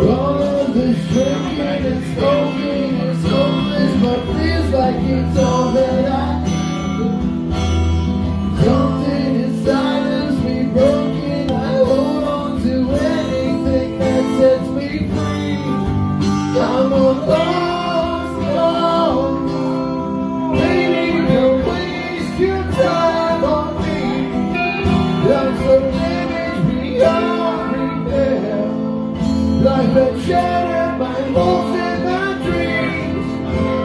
Gone is drinking and smoking but like it's all that shattered by holes in my dreams.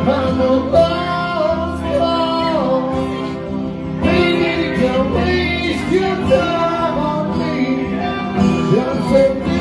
I'm a lost cause. Baby, don't waste your time on me. I'm so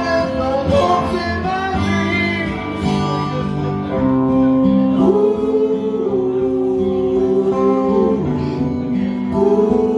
Senhor.